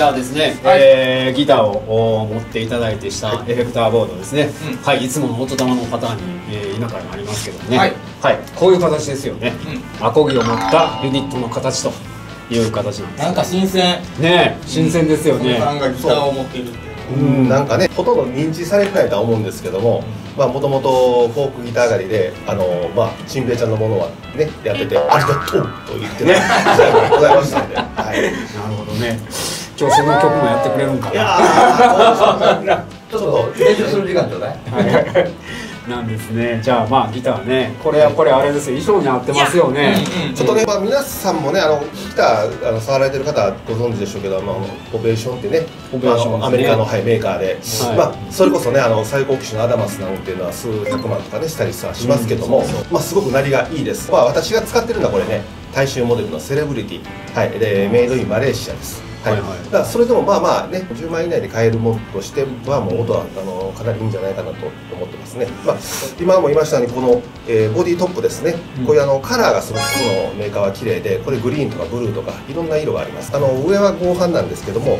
じゃあですね、はい。えーギターをお持っていただいてしたエフェクターボードですね、うん。はいいつもの音玉のパターンに、えー今からなりますけどね。はい、こういう形ですよね、アコギを持ったユニットの形という形なんです。なんか新鮮。ねえ新鮮ですよね、さんがギターを持っているう。う。ん。なんかねほとんど認知されてないとは思うんですけどもまあもともとフォークギター上がりであのまあチンペイちゃんのものはねやっててありがとうと言ってねございましたんで、はい、なるほどね今日その曲もやってくれるんかいやなーちょっと練習する時間ちょうだい。なんですね。じゃあまあギターね。これはこれあれですよ。衣装に合ってますよね。ちょっとね、まあ、皆さんもねあのギターあの触られてる方はご存知でしょうけど、まあ、オベーションってねオベーションアメリカの、はい、メーカーで、はい。まあ、それこそねあの最高機種のアダマスなんていうのは数百万とかねしたりさしますけども、まあ、すごく鳴りがいいです、まあ、私が使ってるのはこれね大衆モデルのセレブリティ、はい、でメイドインマレーシアですはいはい。はいだからそれでもまあまあね10万以内で買えるものとしてはもう音はあのかなりいいんじゃないかなと思ってますね、まあ、今も言いましたようにこの、えーボディトップですね、うん。こういうあのカラーがすごくこのメーカーは綺麗でこれグリーンとかブルーとかいろんな色があります。あの上は合板なんですけども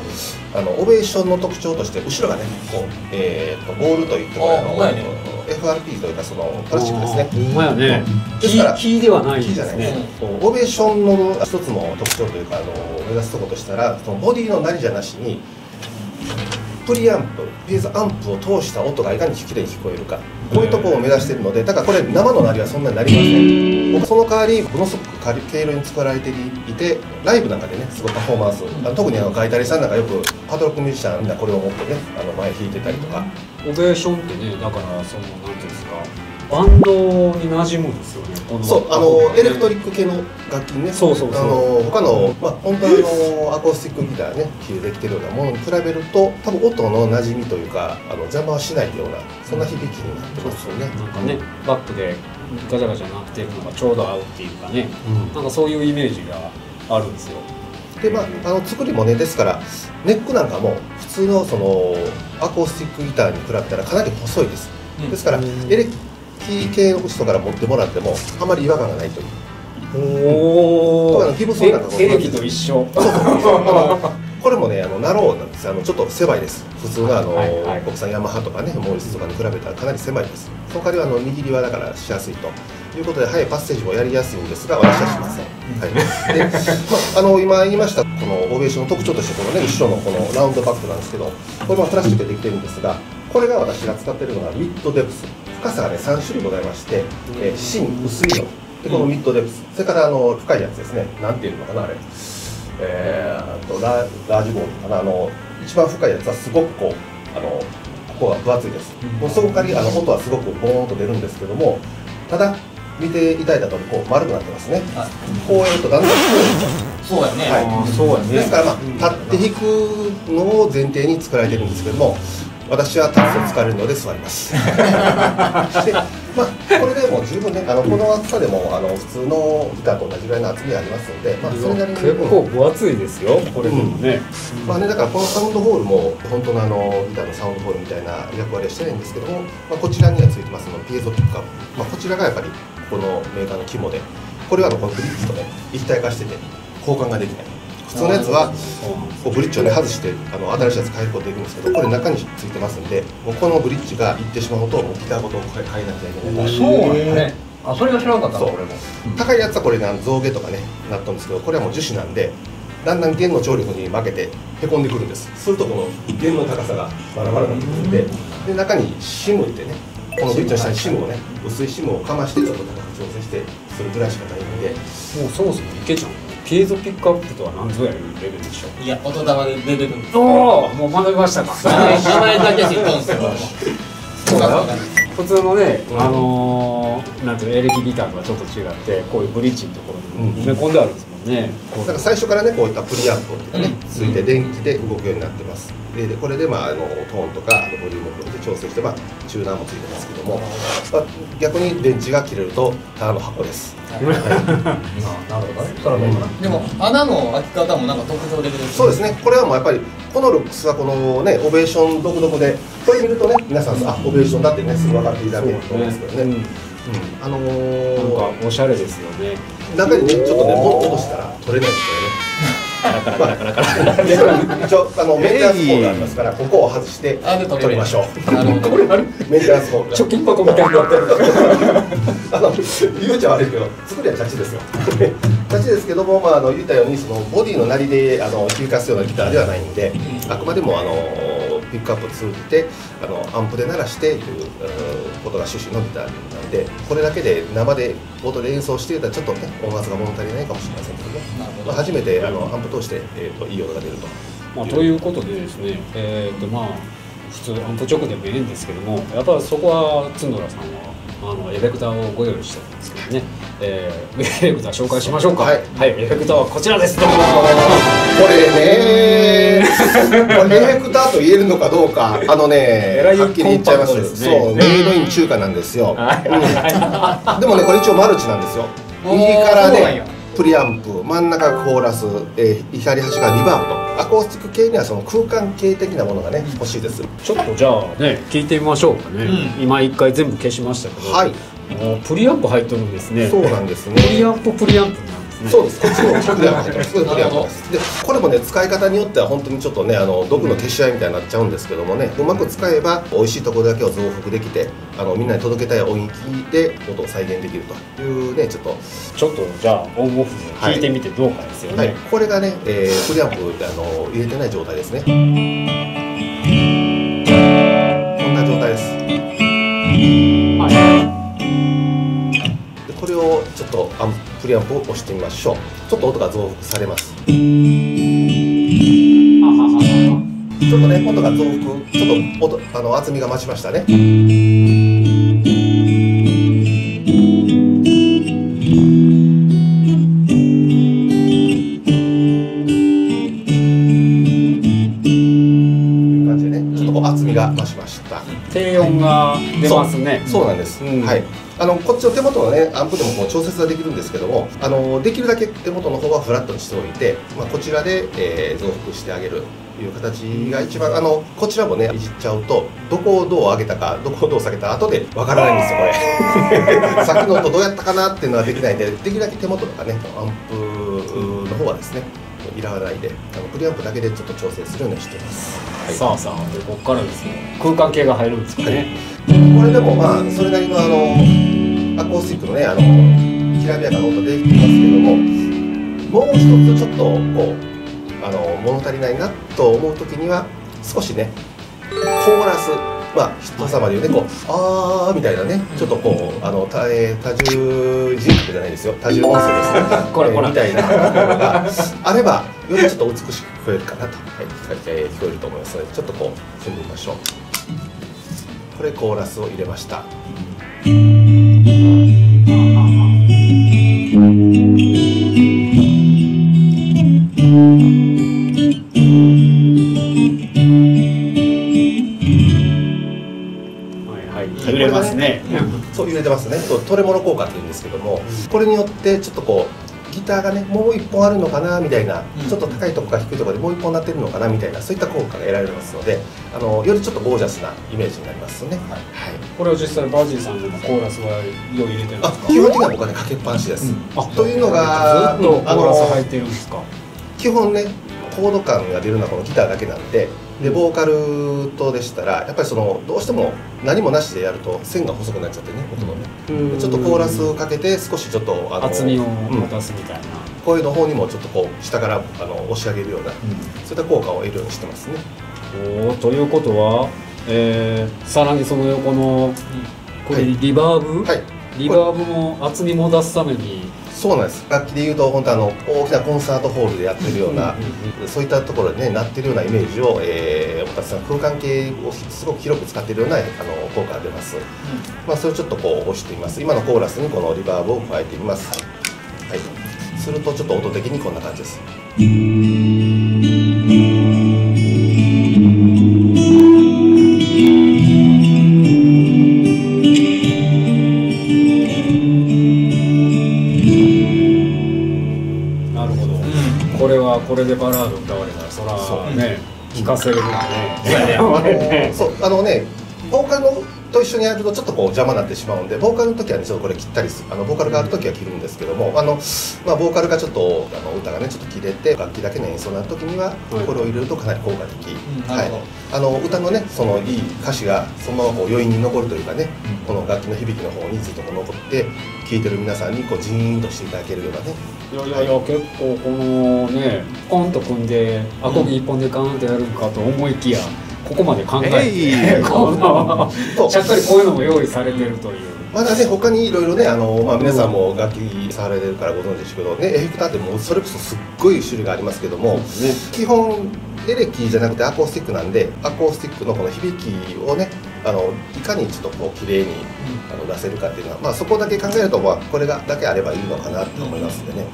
あのオベーションの特徴として後ろがねこう、えー、とボールといってもあほんまやね FRP というかそのプラスチックですね。ほんまやね。ですから木木ではないキーじゃないねですね、オベーションの一つの特徴というかあの目指すところとしたらそのボディのなりじゃなしにプリアンプフェーズアンプを通した音がいかにきれいに聞こえるか。こういうところを目指しているのでだからこれ生の鳴りはそんなになりません。僕その代わりものすごく軽量に作られていてライブなんかでねすごいパフォーマンスあの特にあのガイタリさんなんかよくパドロックミュージシャンみんなこれを持ってねあの前弾いてたりとか。オベーションってねだからそのなんていうんですかバンドに馴染むんですよね。そうあのエレクトリック系の楽器にね。そうそうそう。あの他のまあ本当のアコースティックギターね木でできてるようなものに比べると多分音の馴染みというかあの邪魔はしないようなそんな響きになってますよね。なんかねバックでガチャガチャ鳴ってるのがちょうど合うっていうかね。うん。なんかそういうイメージがあるんですよ。でまあ、あの作りもねですからネックなんかも普通のそのアコースティックギターに比べたらかなり細いです、うん。ですからうん。エレキ系の人から持ってもらってもあまり違和感がないというおおギブソンなんかもエレキと一緒これもねあのナローなんですあのちょっと狭いです普通のあの、はいはい国産ヤマハとかねモーリスとかに比べたらかなり狭いですその代わりはあの握りはだからしやすいということで速いパッセージもやりやすいんですが私はしません、はいでまあ、あの今言いましたこのオベーションの特徴としてこのね後ろのこのラウンドバックなんですけどこれもプラスチックでできてるんですがこれが私が使ってるのがミッドデプス深さがね3種類ございまして、えー芯薄いのでこのミッドデプスそれからあの深いやつですね。なんていうのかなあれ。えー、とララージボールかな。あの一番深いやつはすごくこうあのここが分厚いです、もうそこからあの音はすごくボーンと出るんですけどもただ見ていただいた通りこう丸くなってますね。あこうやるとだんだんそうやね、はい。そうやね。ですから、まあ、立って弾くのを前提に作られてるんですけども私は立つと疲れるので座ります。で、まあ、これでも十分ねあのこの厚さでもあの普通のギターと同じぐらいの厚みありますので、まあ、それなりに。結構分厚いですよこれでもね、まあね、だからこのサウンドホールも本当のあのギターのサウンドホールみたいな役割はしてないんですけども、まあ、こちらにはついてますのピエゾピックアップ、まあ、こちらがやっぱりこのメーカーの肝でこれはあのこのブリッジとね一体化してて交換ができない普通のやつはこうブリッジをね外してあの新しいやつ変えることできるんですけどこれ中についてますんでもうこのブリッジがいってしまうともうギターごと変え変えなきゃいけないそうなんだね。あそれが知らなかったのそう。俺も。高いやつはこれね象牙とかねなったんですけどこれはもう樹脂なんでだんだん弦の張力に負けてへこんでくるんです。するとこの弦の高さがバラバラになってくるんでで中にシムってねこのブリッジの下にシムをね薄いシムをかましてちょっと高く調整してするぐらいしかないんで。もうそもそも池ちゃんピックアップとは何ぞやいうレベルでしょいや音玉で出てくる。おおもう学びましたか。名前だけ知っとんす よ。普通のね、あのー、なんていうのエレキギターとはちょっと違ってこういうブリッジのところに埋め込んであるんですもんね、こうだから最初からねこういったプリアンプっていうかね、ついて電気で動くようになってますででこれでまああのトーンとかあのボリュームをこれで調整してまあチューナーもついてますけども、まあ、逆に電池が切れるとただの箱です。なるほどねそれはでも穴の開き方もなんか特徴的ですそうですねこれはもうやっぱりこのルックスはこのねオベーション独特でこれ見るとね皆さんあオベーションだってねすぐ分かっていただけると思うんですけどねうんうんあのなんー、かおしゃれですよね。中にねちょっとねもっとしたら取れないんですよね。カラカラカラカラカラ。カラ一応あのメンテナンスホールがありますからここを外して取りましょう。なるほどメンテナンスホールが貯金箱みたいになってる。あの言うちゃ悪いけど作りはチャチですよ。チ ャチですけども、まあ、あの言ったようにそのボディのなりであの響かすようなギターではないんであくまでもあのピックアップを通じてあのアンプで鳴らしてといううんことが趣旨のギターなんでこれだけで生で音で演奏していたらちょっとね音圧が物足りないかもしれませんけどね、まあ、初めてあのアンプ通して、えー、といい音が出ると。まあ、ということでですね、えーとまあ、普通アンプ直でもいいんですけどもやっぱりそこは角田さんはあのエフェクターをご用意してるんですけどね、えー、エフェクター紹介しましょうか。はい。エフェクターはこちらです。どうぞこれねこれエフェクターと言えるのかどうかあのねはっきり言っちゃいます。そうメイドイン中華なんですよ、でもねこれ一応マルチなんですよ。右からねプリアンプ真ん中がコーラス、えー左端がリバーブとアコースティック系にはその空間系的なものがね欲しいです。ちょっとじゃあね聞いてみましょうかね、うん。今一回全部消しましたけど、はい。プリアンプ入ってるんですね。そうなんですね。プリアンププリアンプ。なんですねそうです、こっちもプリアンプです。プリアンプでこれもね、使い方によっては本当にちょっとね、あの毒の消し合いみたいになっちゃうんですけどもね、うまく使えば美味しいところだけを増幅できて、あのみんなに届けたい音域で音を再現できるというね、ちょっと、ちょっとじゃあオンオフで聞いてみてどうかですよね、はい、これがね、えープリアンプあの入れてない状態ですね。こんな状態です。これをちょっとアンプリアンプを押してみましょう。ちょっと音が増幅されます。ちょっとね、音が増幅、ちょっと音あの厚みが増しましたね。低音が出ますね。そうなんです、うん。はい。あのこっちの手元のねアンプでもこう調節ができるんですけどもあのできるだけ手元の方はフラットにしておいて、まあ、こちらで、えー増幅してあげるという形が一番あのこちらもねいじっちゃうとどこをどう上げたかどこをどう下げた後でわからないんですよこれ。さっきの音どうやったかなっていうのはできないんでできるだけ手元とかねアンプの方はですねいらないであのプリアンプだけでちょっと調整するようにしています、はい。さあさあでここからですね。空間系が入るんですかね、これでもまあそれなりのあのアコースティックのねあのきらびやかな音できてますけどももう一つちょっとこうあの物足りないなと思う時には少しねコーラスまあ人様で言うねこうあーみたいなね。ちょっとこうあの多,、えー多重人格じゃないですよ。多重音声ですねこれえーみたいな。ものがあればよりちょっと美しく聞こえるかなと、はい。えー聞こえると思いますのでちょっとこう組んでみましょう。これコーラスを入れました揺れてますね。トレモロ効果っていうんですけどもこれによってちょっとこうギターがねもう一本あるのかなみたいな、うん。ちょっと高いところか低いところでもう一本なってるのかなみたいなそういった効果が得られますのであのよりちょっとゴージャスなイメージになりますね、はい。これを実際バージンさんでもコーラスはよう入れてるんであすか？基本的には僕はねかけっぱなしです、あというのがずっとコあーラスの入ってるんですか？基本ねコード感が出るのはこのギターだけなんででボーカルとでしたらやっぱりそのどうしても何もなしでやると線が細くなっちゃってね音のね。ちょっとコーラスをかけて少しちょっとあの厚みをうん。持たすみたいな、声の方にもちょっとこう下からあの押し上げるようなそういった効果を得るようにしてますね。おーということは、えーさらにその横のこれはい。リバーブ、はい。リバーブも厚みも出すために。そうなんです。楽器でいうと本当あの大きなコンサートホールでやってるような、うんうんそういったところでねなってるようなイメージを、えー、おたさん空間系をすごく広く使ってるようなあの効果が出ます、まあ、それをちょっとこう押してみます。今のコーラスにこのリバーブを加えてみます。はい。するとちょっと音的にこんな感じです。なるほど、これはこれでバラード歌われたらそらそうね。聴かせるねそうあのそうあのねボーカルのと一緒にやるとちょっとこう邪魔になってしまうんでボーカルの時はねちょっとこれ切ったりするあのボーカルがある時は切るんですけどもあの、まあ、ボーカルがちょっとあの歌がねちょっと切れて楽器だけの演奏になる時にははいこれを入れるとかなり効果的、うんはないるほど。あの歌のねそのいい歌詞がそのままこう余韻に残るというかね、この楽器の響きの方にずっと残って聴いてる皆さんにこうジーンとしていただけるようなねいやいやいや結構このねコンと組んでアコギ一本でガーンってやるかと思いきやここまで考えて、このそうしっかりこういうのも用意されてるという。まだね他にいろいろねあの、まあ、皆さんも楽器触られてるからご存知ですけどねエフェクターってもうそれこそすっごい種類がありますけども、ね基本エレキじゃなくてアコースティックなんでアコースティックのこの響きをねあのいかにちょっとこう綺麗にあの出せるかっていうのは、まあ、そこだけ考えると、まあ、これがだけあればいいのかなと思いますんでね、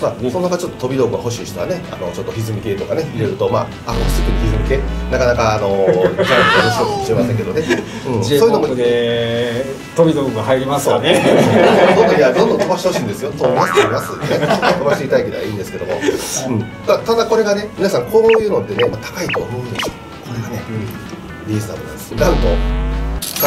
まあ、ね。その中ちょっと飛び道具が欲しい人はねあのちょっと歪み系とかね入れると、まあ、アコースティックに歪み系なかなかあの面白いかもしれませんけどね、うん、そういうのもで飛び道具が入りますかね。どんどんいやどんどん飛ばしてほしいんですよ。飛ばす飛ばす、ね、飛ばしていただけたらいいんですけども、うん、たただこれがね皆さんこういうのってね、まあ、高いと思うでしょ。これがねリーズナブルなんです。なんと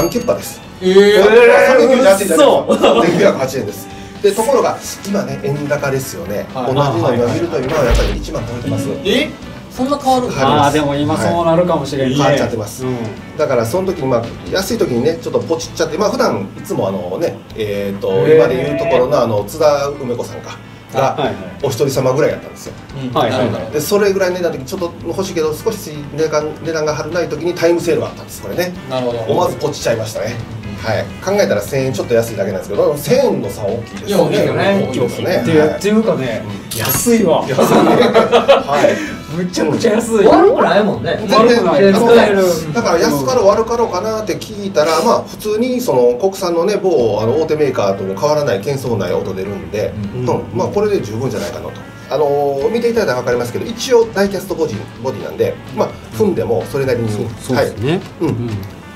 3キュッパです。え398円じゃないですか。1908円です。でところが今ね円高ですよね。はい同じの今見ると今はやっぱり1万超えてます。え？そんな変わるああでも今そうなるかもしれんね。変わっちゃってますうんだからその時にまあ安い時にねちょっとポチっちゃってまあ普段いつもあのねえっ、ー今でいうところのあの津田梅子さんかがはいはいお一人様ぐらいやったんですよ。うん。はいはいなるほどでそれぐらいの値段の時ちょっと欲しいけど少し値段値段が張るない時にタイムセールがあったんですこれね。なるほど。思わずポチっちゃいましたね。はい。考えたら1000円ちょっと安いだけなんですけど1000円の差は大きいですよね。大きいよね。大きいですよね。っていうっていうかね、安いわ。はい安いね。はいむちゃくちゃ安い。悪くないもんね。全然悪くない。だから安かろう悪かろうかなって聞いたら、まあ普通にその国産のね某あの大手メーカーとも変わらない喧騒ない音出るんで、ううん。んまあこれで十分じゃないかなと。あのー見ていただいたら分かりますけど一応ダイキャストボディボディなんで、まあ、踏んでもそれなりに、はい。ね。うん。うん。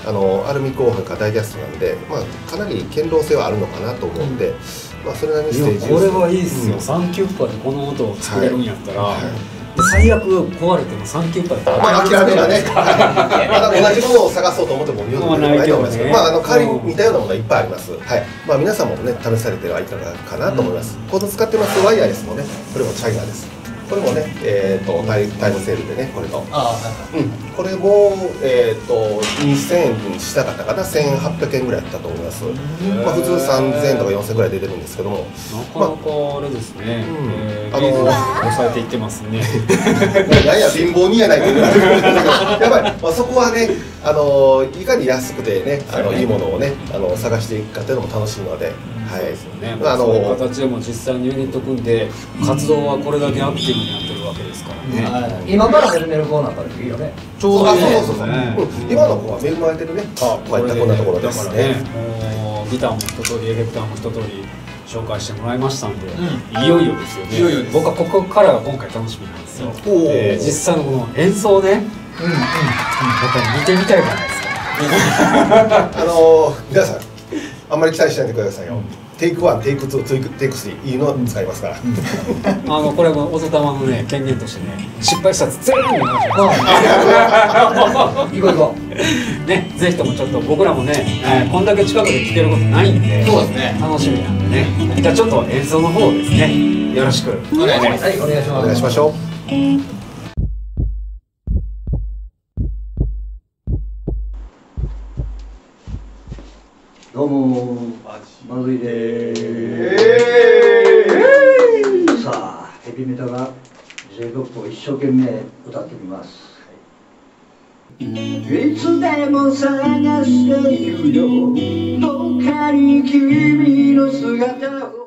あのアルミ鋼板かダイキャストなんで、まあ、かなり堅牢性はあるのかなと思うんで、まあ、それなりにステージこれはいいっすよ、うんサンキュッパでこの音を作れるんやったら、はい。で最悪壊れてもサンキュッパでまあ、諦めはね、まだ同じものを探そうと思っても見ようとないと思います。けど、まあまあ、あの代わりうん。に似たようなものはいっぱいあります。はい、まあ、皆さんもね、試されてはいかがかなと思います。この使ってますワイヤレスもね、これもチャイナです。これもね、えっ、とタイ、タイムセールでね、これの。ああはいはい。うん、これも、えっ、と、2000円にしたかったかな、1800円ぐらいだったと思います。まあ、普通3000円とか4000円ぐらい出てるんですけども。なかなかあれですね、うん。えー、あの抑えていってますね。やや貧乏にやないというやばい、まあ、そこはね、あのいかに安くてね、あのいいものをね、あの探していくかというのも楽しいので、はい、ですよね、あのそういう形でも実際にユニット組んで活動はこれだけアクティブにやってるわけですからね、はい。今から始める子なんかでいいよね。ちょうどいいですそうそうそうそう、ね。うん。今の子は恵まれてるね、こういったこんなところですだからねね。もうギターも一通りエフェクターも一通り紹介してもらいましたんで、ういよいよですよね。いよいよ僕はここからが今回楽しみなんですよ、えー。実際のこの演奏ね。うん。うん。やっぱり見てみたいじゃないですか。あの皆さん、あんまり期待しないでくださいよ。 take one、take two、take take three、いいの使いますから。あのこれも音玉のね件としてね失敗したら全部流します 行こう行こね、ぜひともちょっと僕らもね、えーこんだけ近くで聴けることないんでそうですね楽しみなんでねじゃあちょっと演奏の方ですねよろしくお願いしますう。はい、お願いします。お願いしましどうも、まずいでーす。さあ、ヘビメタが J ロックを一生懸命歌ってみます。いつでも探しているよどっかに君の姿を